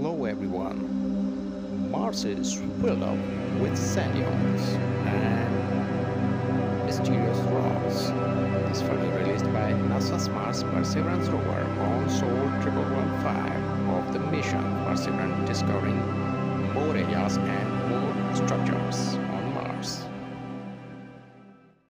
Hello, everyone. Mars is filled up with sand dunes and mysterious rocks. This photo released by NASA's Mars Perseverance rover on Sol 1115 of the mission Perseverance discovering more areas and more structures.